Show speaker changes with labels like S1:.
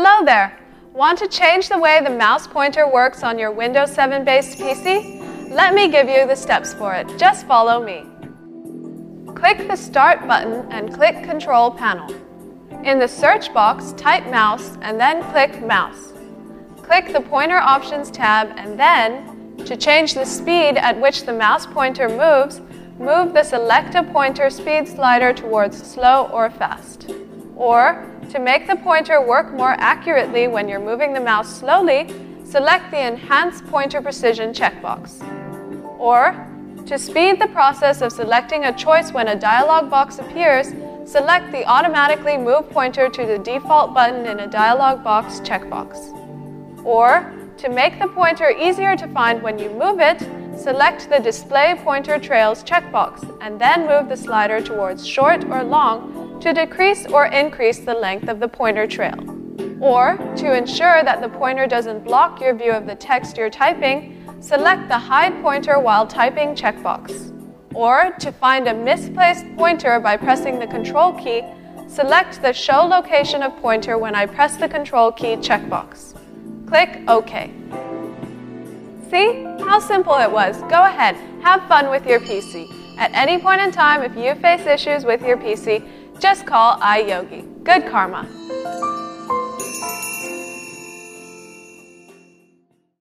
S1: Hello there! Want to change the way the mouse pointer works on your Windows 7 based PC? Let me give you the steps for it. Just follow me. Click the Start button and click Control Panel. In the search box, type mouse and then click mouse. Click the Pointer Options tab and then, to change the speed at which the mouse pointer moves, move the Select a Pointer speed slider towards slow or fast. Or, to make the pointer work more accurately when you're moving the mouse slowly, select the Enhance Pointer Precision checkbox. Or, to speed the process of selecting a choice when a dialog box appears, select the Automatically Move Pointer to the Default button in a dialog box checkbox. Or, to make the pointer easier to find when you move it, select the Display Pointer Trails checkbox and then move the slider towards short or long to decrease or increase the length of the pointer trail. Or, to ensure that the pointer doesn't block your view of the text you're typing, select the Hide Pointer While Typing checkbox. Or, to find a misplaced pointer by pressing the Control key, select the Show Location of Pointer when I press the Control key checkbox. Click OK. See? How simple it was. Go ahead, have fun with your PC. At any point in time, if you face issues with your PC, just call iYogi. Good karma.